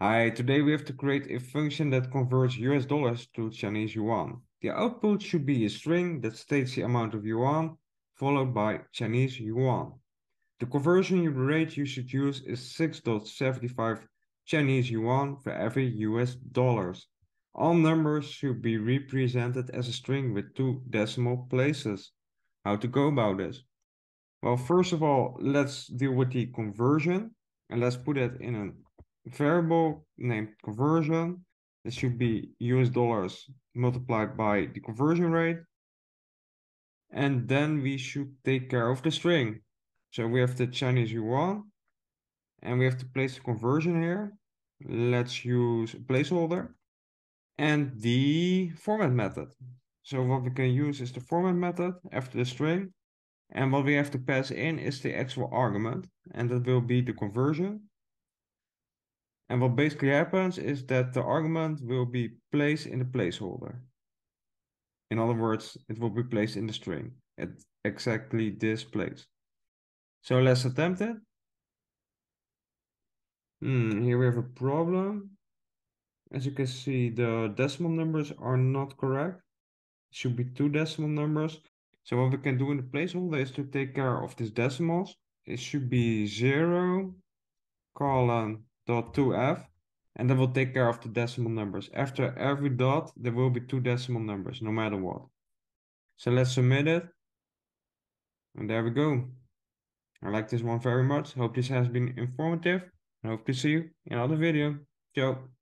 Hi, today we have to create a function that converts US dollars to Chinese yuan. The output should be a string that states the amount of yuan followed by Chinese yuan. The conversion rate you should use is 6.75 Chinese yuan for every US dollars. All numbers should be represented as a string with two decimal places. How to go about this? Well, first of all, let's deal with the conversion and let's put it in a variable named conversion. It should be US dollars multiplied by the conversion rate. And then we should take care of the string. So we have the Chinese yuan and we have to place the conversion here. Let's use a placeholder and the format method. So what we can use is the format method after the string. And what we have to pass in is the actual argument and that will be the conversion. And what basically happens is that the argument will be placed in the placeholder. In other words, it will be placed in the string at exactly this place. So let's attempt it. Hmm, here we have a problem. As you can see, the decimal numbers are not correct. It should be two decimal numbers. So what we can do in the placeholder is to take care of these decimals. It should be zero colon dot 2f, and then we'll take care of the decimal numbers. After every dot, there will be two decimal numbers, no matter what. So let's submit it. And there we go. I like this one very much. Hope this has been informative. I hope to see you in another video. Ciao.